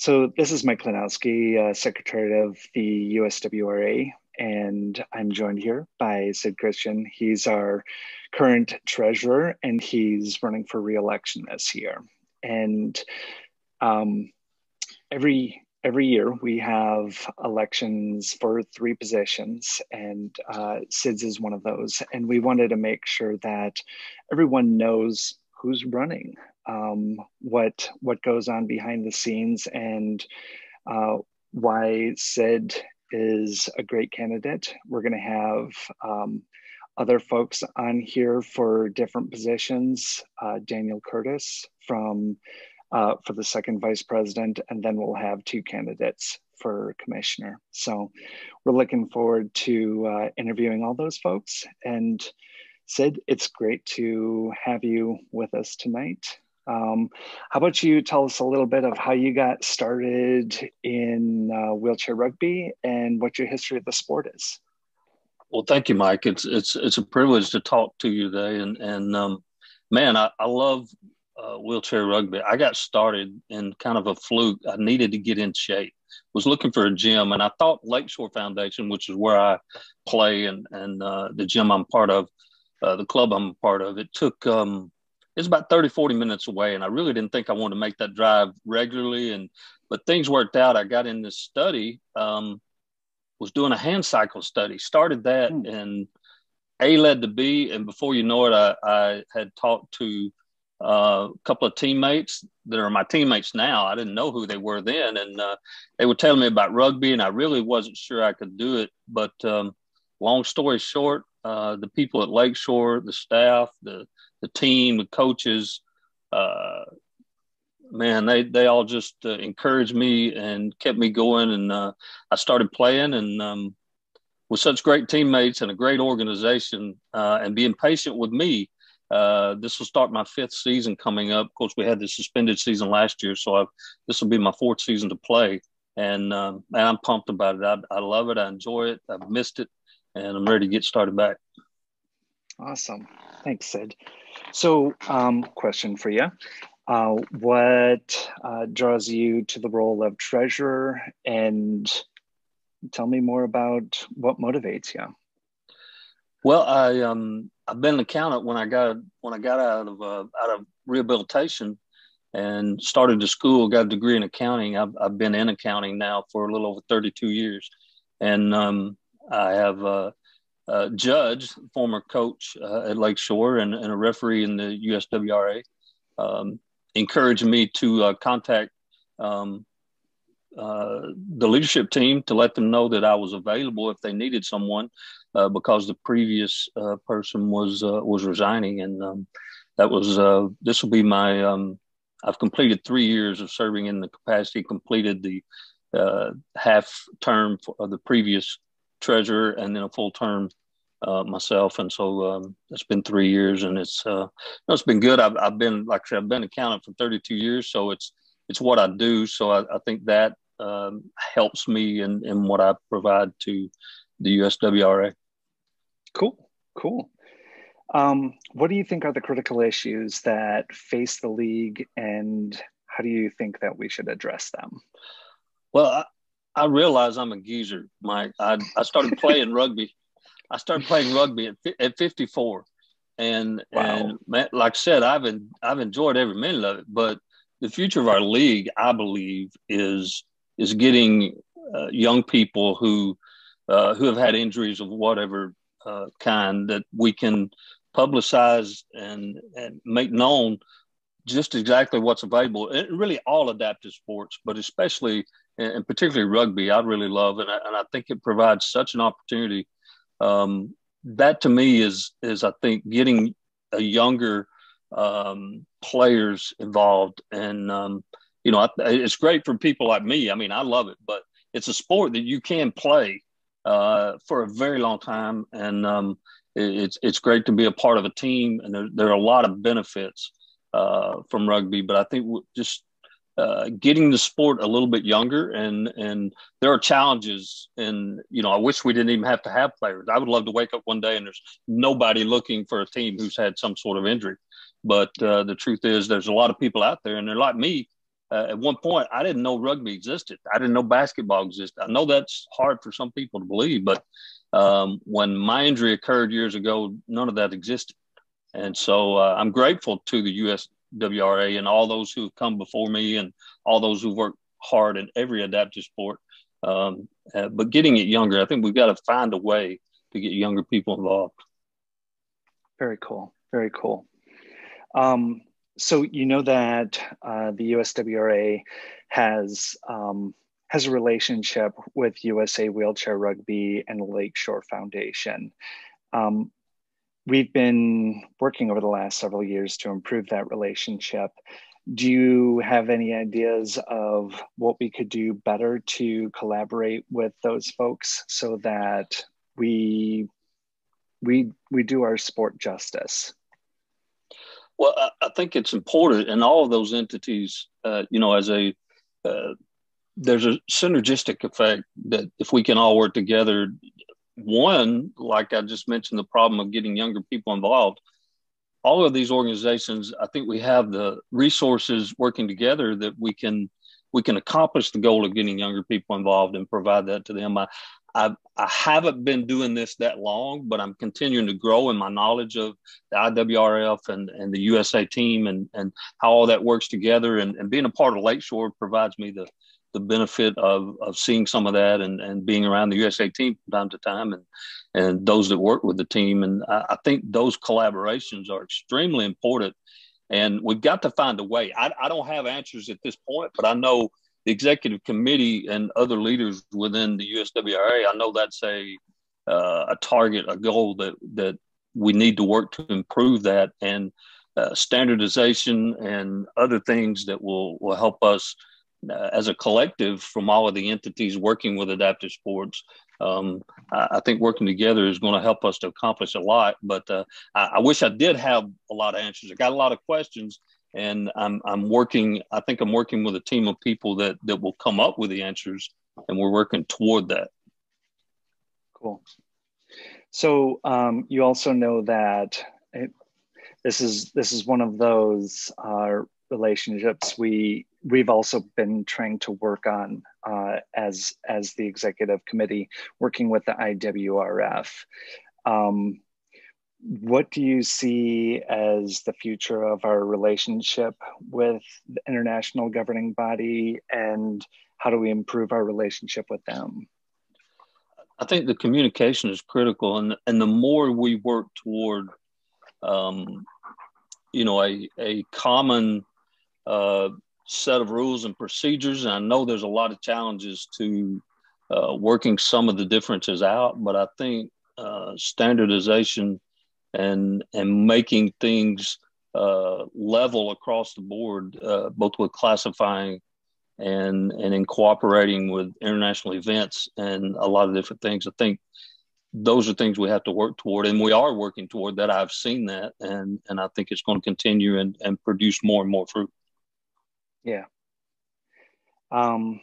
So this is Mike Klinowski, uh, Secretary of the USWRA, and I'm joined here by Sid Christain. He's our current treasurer, and he's running for reelection this year. And um, every every year we have elections for three positions, and uh, Sid's is one of those. And we wanted to make sure that everyone knows who's running um, what what goes on behind the scenes and uh, why Sid is a great candidate. We're going to have um, other folks on here for different positions. Uh, Daniel Curtis from uh, for the second vice president, and then we'll have two candidates for commissioner. So we're looking forward to uh, interviewing all those folks. And Sid, it's great to have you with us tonight. Um, how about you tell us a little bit of how you got started in uh, wheelchair rugby and what your history of the sport is? Well, thank you, Mike. It's it's it's a privilege to talk to you today, and and um, man, I, I love uh, wheelchair rugby. I got started in kind of a fluke. I needed to get in shape. Was looking for a gym, and I thought Lakeshore Foundation, which is where I play, and and uh, the gym I'm part of, uh, the club I'm a part of. It took um, it's about 30, 40 minutes away. And I really didn't think I wanted to make that drive regularly. And, but things worked out. I got in this study, um, was doing a hand cycle study, started that mm. and A led to B. And before you know it, I, I had talked to uh, a couple of teammates that are my teammates now. I didn't know who they were then. And uh, they were telling me about rugby and I really wasn't sure I could do it. But um, long story short, uh, the people at Lakeshore, the staff, the the team, the coaches, uh, man, they they all just uh, encouraged me and kept me going, and uh, I started playing and. Um, with such great teammates and a great organization, uh, and being patient with me, this will start my fifth season coming up. Of course, we had the suspended season last year, so I've, this will be my fourth season to play, and um, and I'm pumped about it. I, I love it. I enjoy it. I've missed it, and I'm ready to get started back. Awesome. Thanks, Sid. So, um, question for you. Uh, what uh, draws you to the role of treasurer and tell me more about what motivates you well i um i've been an accountant when i got when i got out of uh, out of rehabilitation and started to school got a degree in accounting i've, I've been in accounting now for a little over 32 years and um, i have uh, judge, former coach uh, at Lakeshore, and, and, a referee in the USWRA, um, encouraged me to uh, contact um, uh, the leadership team to let them know that I was available if they needed someone, uh, because the previous person was was resigning, and um, that was this will be my. Um, I've completed three years of serving in the capacity, completed the half term of the previous treasurer and then a full term uh, myself. And so um, it's been three years and it's, uh, it's been good. I've, I've been, like I said, I've been accountant for 32 years. So it's, it's what I do. So I, I think that um, helps me in, in what I provide to the USWRA. Cool. Cool. Um, what do you think are the critical issues that face the league and how do you think that we should address them? Well, I realize I'm a geezer, Mike. I, I started playing rugby. I started playing rugby at, at 54. And, wow. and man, like I said, I've, been, I've enjoyed every minute of it. But the future of our league, I believe, is, is getting uh, young people who, uh, who have had injuries of whatever uh, kind that we can publicize and, and make known just exactly what's available. And really all adaptive sports, but especially and particularly rugby, I really love, and I, and I think it provides such an opportunity. Um, that to me is is I think getting a younger um, players involved, and um, you know I, it's great for people like me. I mean, I love it, but it's a sport that you can play uh, for a very long time, and um, it's it's great to be a part of a team, and there, there are a lot of benefits uh, from rugby. But I think just uh, getting the sport a little bit younger and and there are challenges and you know i wish we didn't even have to have players i would love to wake up one day and there's nobody looking for a team who's had some sort of injury but uh, the truth is there's a lot of people out there and they're like me uh, at one point I didn't know rugby existed. I didn't know basketball existed. I know that's hard for some people to believe, but um, when my injury occurred years ago, none of that existed. And so uh, I'm grateful to the USWRA and all those who have come before me and all those who worked hard in every adaptive sport. Um, uh, but getting it younger, I think we've got to find a way to get younger people involved. Very cool. Very cool. Um, so you know that uh, the USWRA has um, has a relationship with USA Wheelchair Rugby and Lakeshore Foundation. Um, we've been working over the last several years to improve that relationship. Do you have any ideas of what we could do better to collaborate with those folks so that we we we do our sport justice? Well, I, think it's important, and all of those entities, uh, you know, as a uh, there's a synergistic effect that if we can all work together, one, like I just mentioned, the problem of getting younger people involved. All of these organizations, I think we have the resources working together that we can we can accomplish the goal of getting younger people involved and provide that to them. I, I, I haven't been doing this that long, but I'm continuing to grow in my knowledge of the IWRF and, and the USA team and, and how all that works together. And, and being a part of Lakeshore provides me the, the benefit of, of seeing some of that and, and being around the USA team from time to time and, and those that work with the team. And I, I think those collaborations are extremely important. And we've got to find a way. I, I don't have answers at this point, but I know – the executive committee and other leaders within the USWRA, I know that's a uh, a target, a goal that that we need to work to improve that and uh, standardization and other things that will will help us uh, as a collective from all of the entities working with adaptive sports. Um, I, I, think working together is going to help us to accomplish a lot. But uh, I, I wish I did have a lot of answers. I got a lot of questions, and I'm I'm working. I think I'm working with a team of people that that will come up with the answers, and we're working toward that. Cool. So um, you also know that it, this is this is one of those uh, relationships we we've also been trying to work on uh, as as the executive committee, working with the IWRF. Um, what do you see as the future of our relationship with the international governing body and how do we improve our relationship with them i think the communication is critical and, and the more we work toward um, you know a, a common uh, set of rules and procedures and i know there's a lot of challenges to uh, working some of the differences out but i think uh, standardization and and making things uh, level across the board, uh, both with classifying and and in cooperating with international events and a lot of different things. I think those are things we have to work toward, and we are working toward that. I've seen that, and and I think it's going to continue and and produce more and more fruit. Yeah. Um.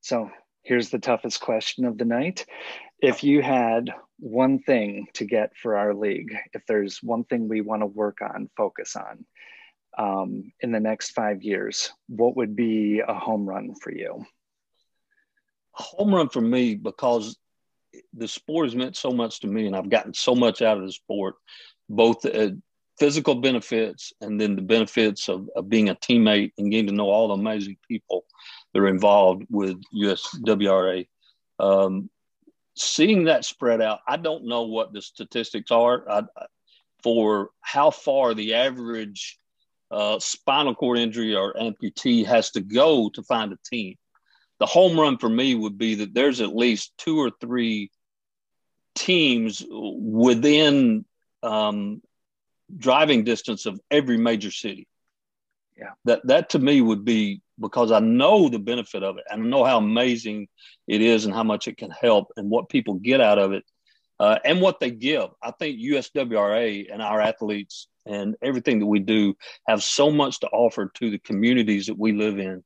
So here's the toughest question of the night if you had one thing to get for our league, if there's one thing we want to work on, focus on um, in the next five years, what would be a home run for you? A home run for me because the sport has meant so much to me, and I've gotten so much out of the sport, both uh, physical benefits and then the benefits of, of being a teammate and getting to know all the amazing people that are involved with USWRA. Um, seeing that spread out, I don't know what the statistics are I, for how far the average uh, spinal cord injury or amputee has to go to find a team. The home run for me would be that there's at least two or three teams within um, driving distance of every major city. Yeah. That that to me would be because I know the benefit of it and I know how amazing it is and how much it can help and what people get out of it uh, and what they give. I think USWRA and our athletes and everything that we do have so much to offer to the communities that we live in.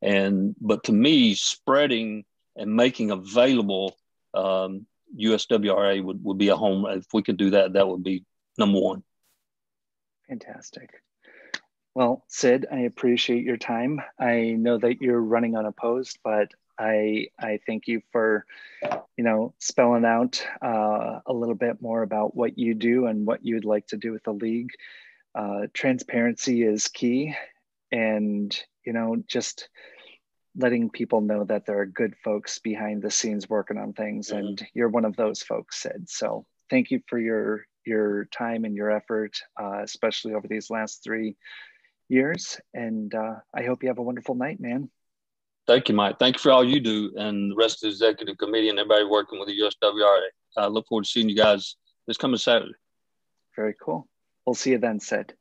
And but to me, spreading and making available um, USWRA would, would be a home. If we could do that, that would be number one. Fantastic. Well, Sid, I appreciate your time. I know that you're running unopposed, but I I thank you for, you know, spelling out uh, a little bit more about what you do and what you'd like to do with the league. Uh, transparency is key, and you know, just letting people know that there are good folks behind the scenes working on things, mm-hmm. and you're one of those folks, Sid. So thank you for your your time and your effort, uh, especially over these last three years. And uh, I hope you have a wonderful night, man. Thank you, Mike. Thank you for all you do and the rest of the executive committee and everybody working with the USWRA. I look forward to seeing you guys this coming Saturday. Very cool. We'll see you then, Sid.